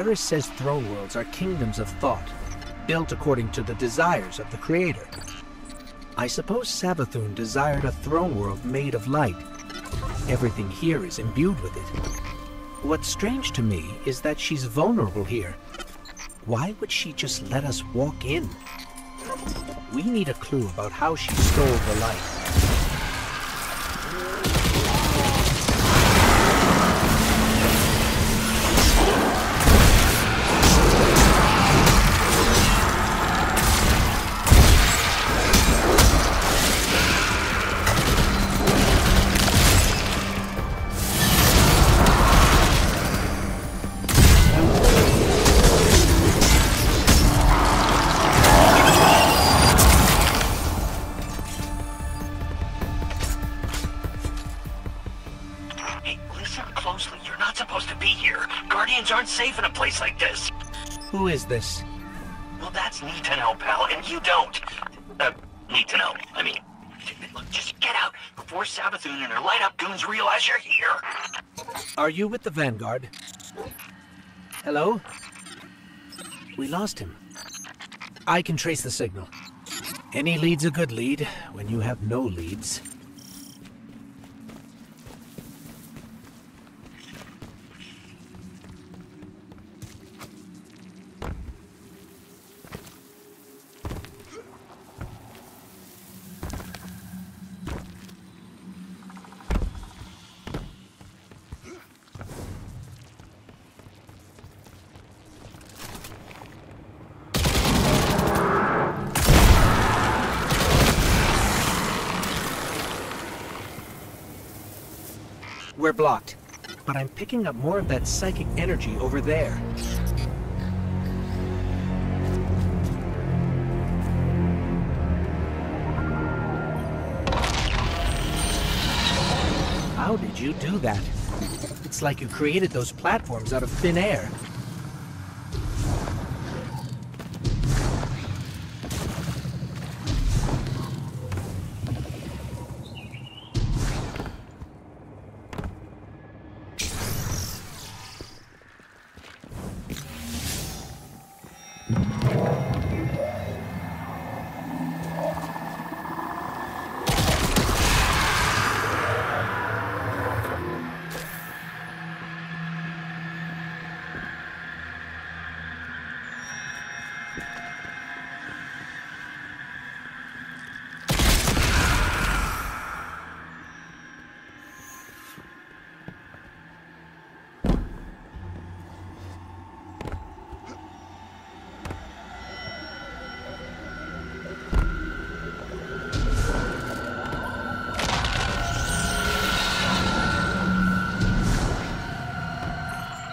Eris says throne worlds are kingdoms of thought, built according to the desires of the creator. I suppose Savathun desired a throne world made of light. Everything here is imbued with it. What's strange to me is that she's vulnerable here. Why would she just let us walk in? We need a clue about how she stole the light. Aren't safe in a place like this. Who is this? Well, that's neat to know, pal, and you don't. Uh, need to know. I mean, look, just get out before Savathun and her light-up goons realize you're here. Are you with the Vanguard? Hello? We lost him. I can trace the signal. Any lead's a good lead when you have no leads. We're blocked, but I'm picking up more of that psychic energy over there. How did you do that? It's like you created those platforms out of thin air.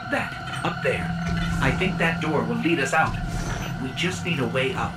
That, up there. I think that door will lead us out. We just need a way up.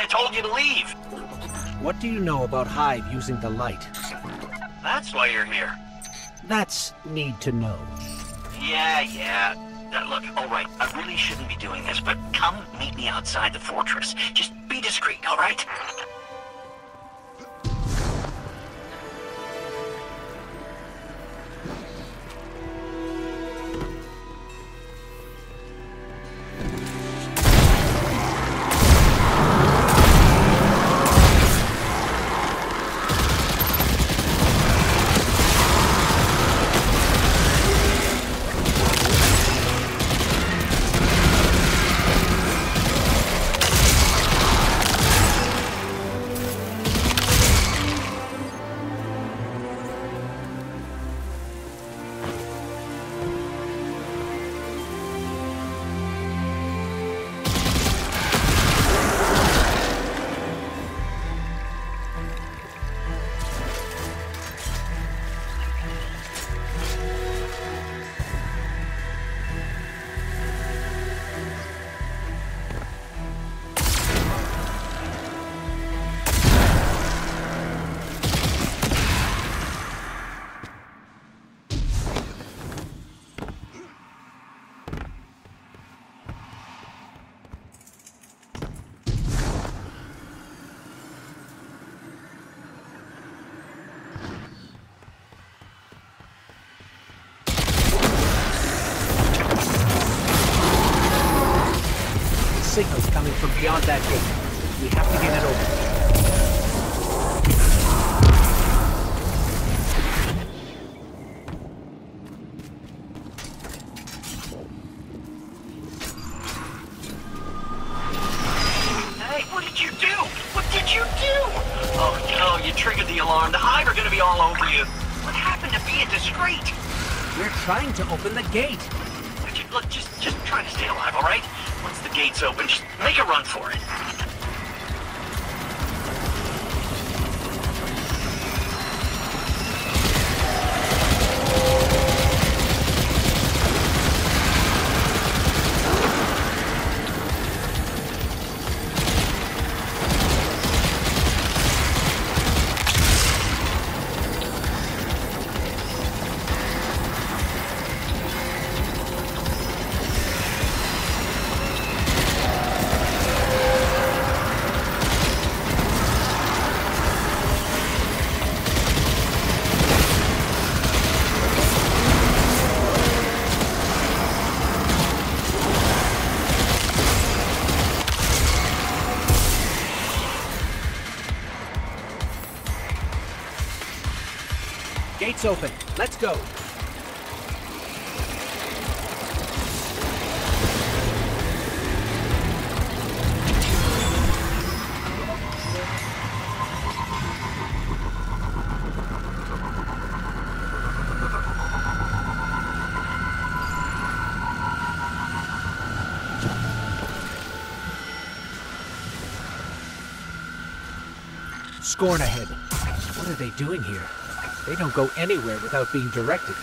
Why I told you to leave. What do you know about Hive using the light? That's why you're here. That's need to know. Yeah, yeah. Uh, look, all right, I really shouldn't be doing this, but come meet me outside the fortress. Just be discreet, all right? Coming from beyond that gate. We have to get it open. Hey, what did you do? What did you do? Oh no, you triggered the alarm. The Hive are gonna be all over you. What happened to being discreet? We're trying to open the gate. Look, just just try to stay alive, all right? The gate's open, just make a run for it. Open. Let's go. Scorn ahead. What are they doing here? They don't go anywhere without being directed.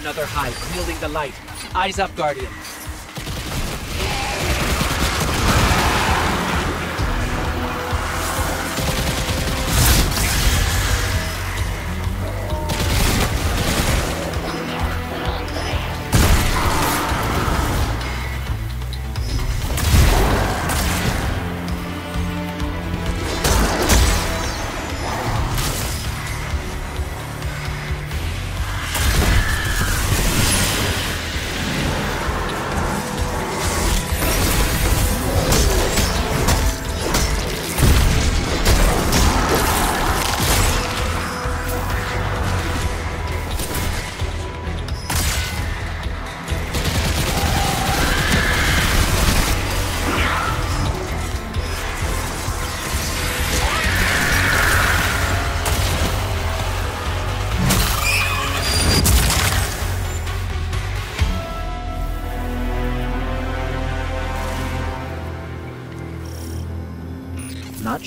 Another hive, wielding the light. Eyes up, Guardian.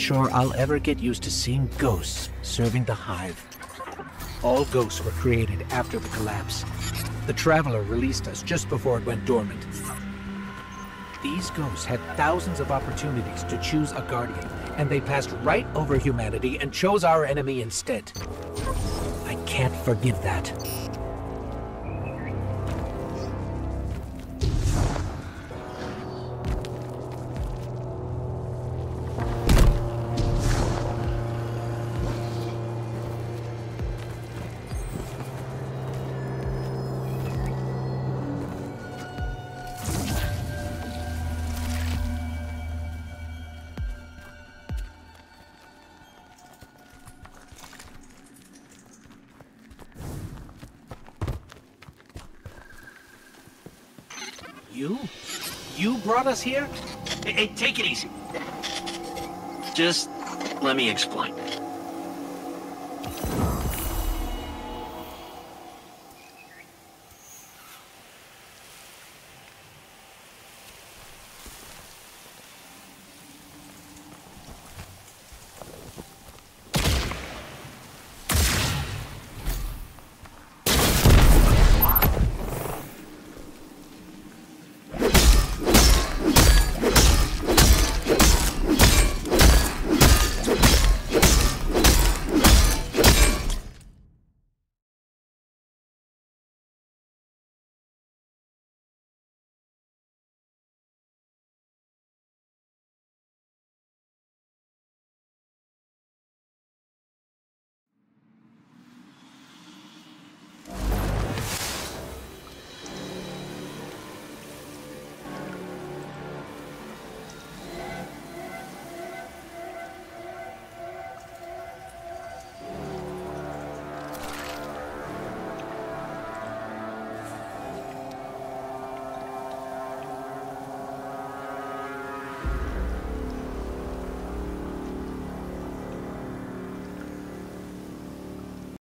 Sure I'll ever get used to seeing ghosts serving the hive. All ghosts were created after the collapse. The Traveler released us just before it went dormant. These ghosts had thousands of opportunities to choose a guardian, and they passed right over humanity and chose our enemy instead. I can't forgive that. You? You brought us here? Hey, hey, take it easy. Just let me explain.